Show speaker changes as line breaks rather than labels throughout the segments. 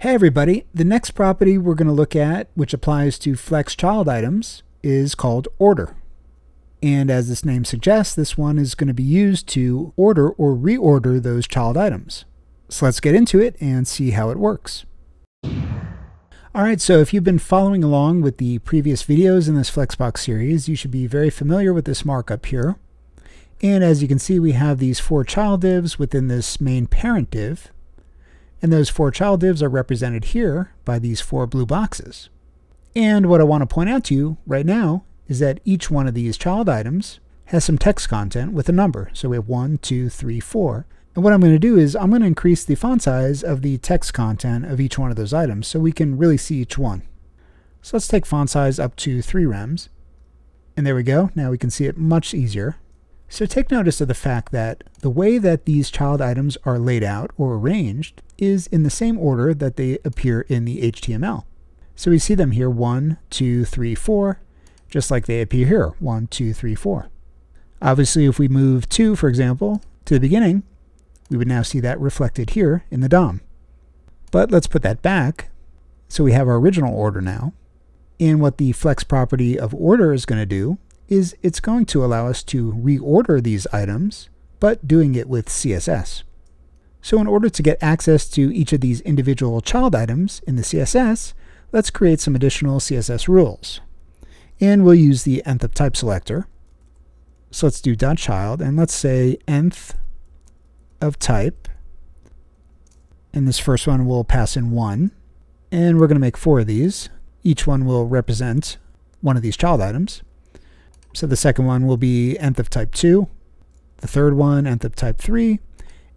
Hey everybody, the next property we're going to look at, which applies to flex child items, is called order. And as this name suggests, this one is going to be used to order or reorder those child items. So let's get into it and see how it works. Alright, so if you've been following along with the previous videos in this Flexbox series, you should be very familiar with this markup here. And as you can see, we have these four child divs within this main parent div. And those four child divs are represented here by these four blue boxes. And what I want to point out to you right now is that each one of these child items has some text content with a number. So we have one, two, three, four. And what I'm going to do is I'm going to increase the font size of the text content of each one of those items so we can really see each one. So let's take font size up to 3 rems. And there we go. Now we can see it much easier. So take notice of the fact that the way that these child items are laid out or arranged is in the same order that they appear in the HTML. So we see them here 1, 2, 3, 4, just like they appear here 1, 2, 3, 4. Obviously, if we move 2, for example, to the beginning, we would now see that reflected here in the DOM. But let's put that back. So we have our original order now. And what the flex property of order is going to do is it's going to allow us to reorder these items, but doing it with CSS. So in order to get access to each of these individual child items in the CSS, let's create some additional CSS rules. And we'll use the nth of type selector. So let's do dot child, and let's say nth of type. And this first one will pass in 1. And we're going to make four of these. Each one will represent one of these child items. So the second one will be nth of type 2. The third one, nth of type 3.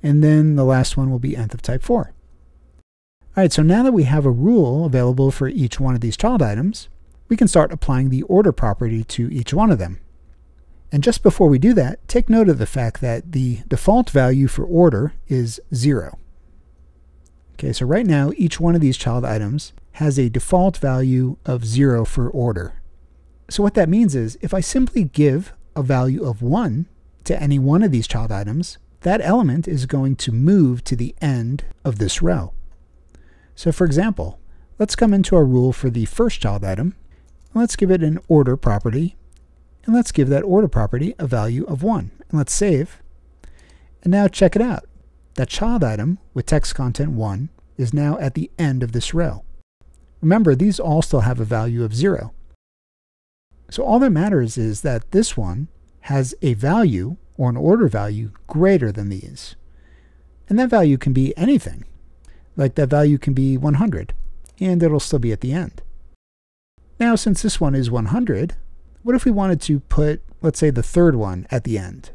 And then the last one will be nth of type 4. All right, so now that we have a rule available for each one of these child items, we can start applying the order property to each one of them. And just before we do that, take note of the fact that the default value for order is 0. Okay, so right now each one of these child items has a default value of 0 for order. So what that means is if I simply give a value of 1 to any one of these child items, that element is going to move to the end of this row. So for example, let's come into our rule for the first child item, and let's give it an order property and let's give that order property a value of 1. And let's save. And now check it out. That child item with text content 1 is now at the end of this row. Remember, these all still have a value of 0. So all that matters is that this one has a value or an order value greater than these. And that value can be anything. Like that value can be 100, and it'll still be at the end. Now, since this one is 100, what if we wanted to put, let's say, the third one at the end?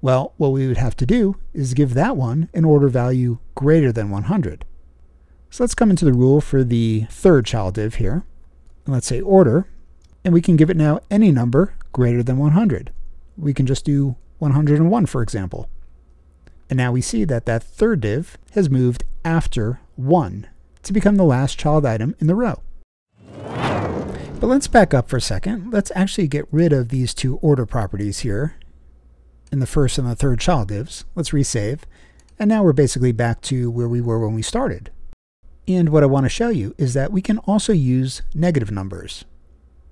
Well, what we would have to do is give that one an order value greater than 100. So let's come into the rule for the third child div here. And let's say order, and we can give it now any number greater than 100. We can just do 101, for example. And now we see that that third div has moved after 1 to become the last child item in the row. But let's back up for a second. Let's actually get rid of these two order properties here in the first and the third child divs. Let's resave. And now we're basically back to where we were when we started. And what I want to show you is that we can also use negative numbers.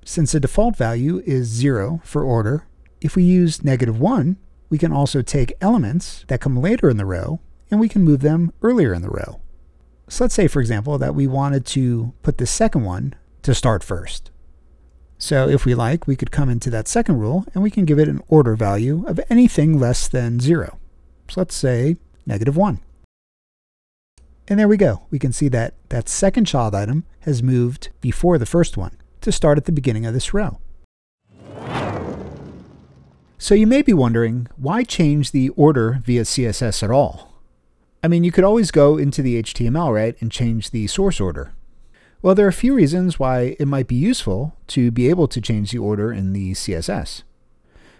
Since the default value is 0 for order, if we use negative 1, we can also take elements that come later in the row and we can move them earlier in the row. So let's say, for example, that we wanted to put the second one to start first. So if we like, we could come into that second rule and we can give it an order value of anything less than 0. So let's say negative 1. And there we go. We can see that that second child item has moved before the first one to start at the beginning of this row. So you may be wondering, why change the order via CSS at all? I mean, you could always go into the HTML, right, and change the source order. Well, there are a few reasons why it might be useful to be able to change the order in the CSS.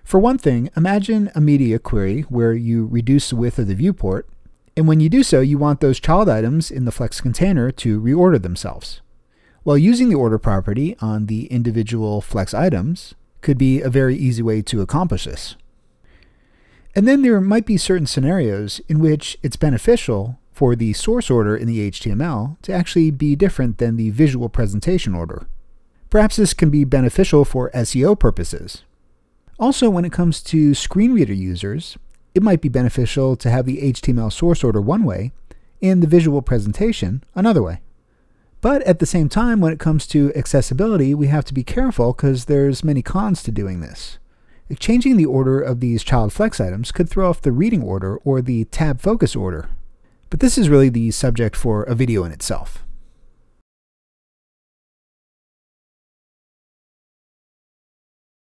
For one thing, imagine a media query where you reduce the width of the viewport, and when you do so, you want those child items in the Flex container to reorder themselves. Well, using the order property on the individual Flex items could be a very easy way to accomplish this. And then there might be certain scenarios in which it's beneficial for the source order in the HTML to actually be different than the visual presentation order. Perhaps this can be beneficial for SEO purposes. Also, when it comes to screen reader users, it might be beneficial to have the HTML source order one way and the visual presentation another way. But at the same time, when it comes to accessibility, we have to be careful because there's many cons to doing this. Changing the order of these child flex items could throw off the reading order or the tab focus order. But this is really the subject for a video in itself.